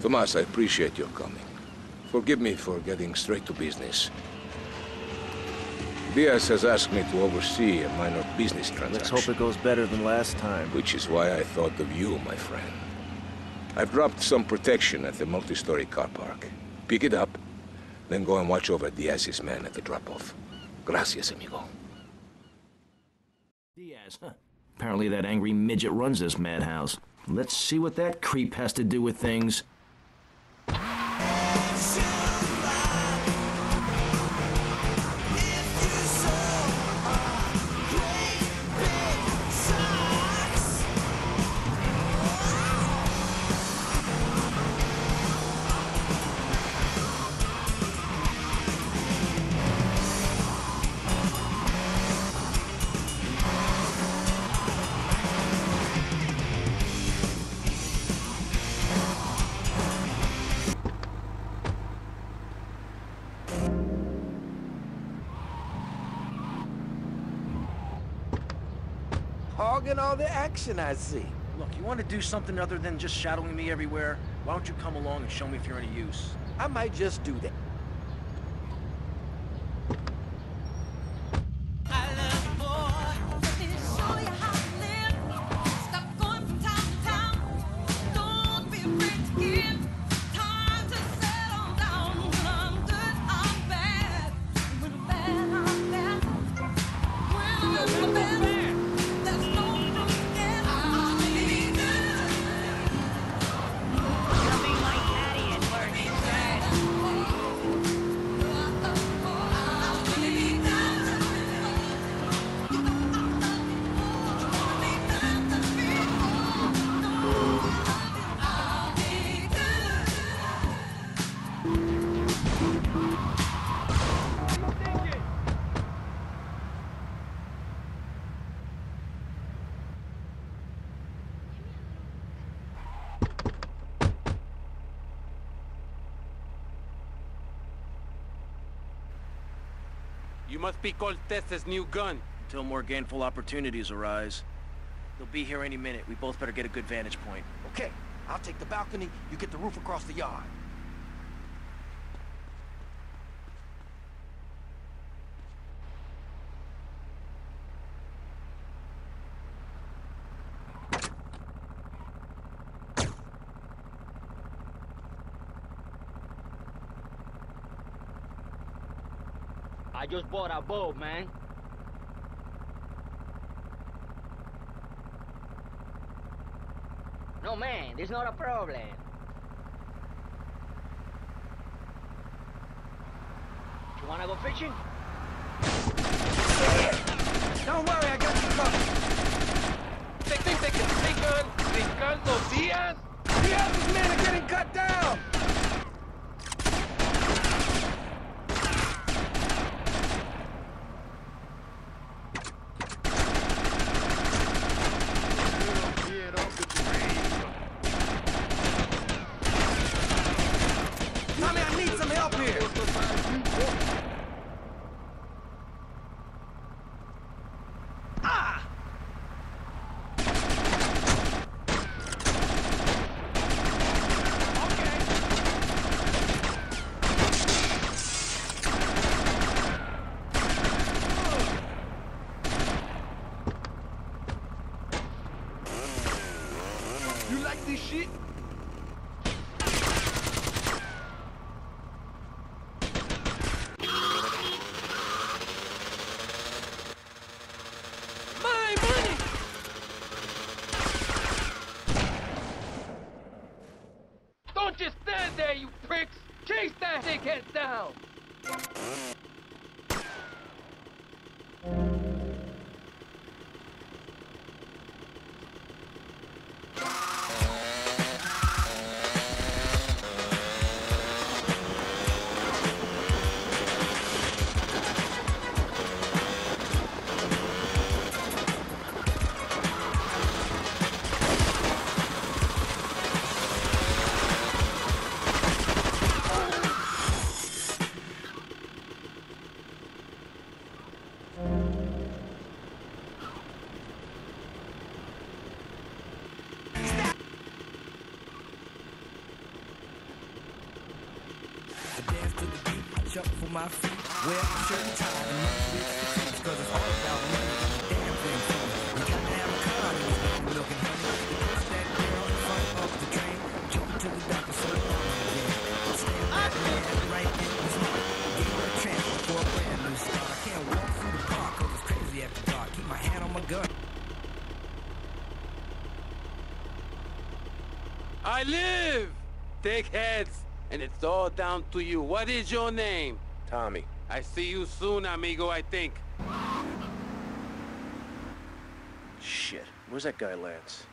Tomas, I appreciate your coming. Forgive me for getting straight to business. Diaz has asked me to oversee a minor business transaction. Let's hope it goes better than last time. Which is why I thought of you, my friend. I've dropped some protection at the multi-story car park. Pick it up, then go and watch over Diaz's men at the drop-off. Gracias, amigo. Diaz, huh? Apparently that angry midget runs this madhouse. Let's see what that creep has to do with things. Hogging all the action I see. Look, you want to do something other than just shadowing me everywhere? Why don't you come along and show me if you're any use? I might just do that. You must be Cortez's new gun. Until more gainful opportunities arise. They'll be here any minute. We both better get a good vantage point. Okay, I'll take the balcony, you get the roof across the yard. I just bought a boat, man. No, man, there's not a problem. You wanna go fishing? Don't worry, I got you covered. They think they can take on Ricardo Diaz? Diaz's now! Dickhead down! to the beat, shuffle my feet, wear my shirt and tie, and the creeps, cause it's all about money. Damn thing for me. You gotta have a car milk honey. You push that girl in front of the train, jump to the back and slow down again. Stand back, man, right in the smart. Give her a chance for a brand new start. I can't walk through the park, cause it's crazy after dark. Keep my hand on my gun. I live! Take heads, and it's all down to you. What is your name? Tommy. I see you soon, amigo, I think. Shit. Where's that guy, Lance?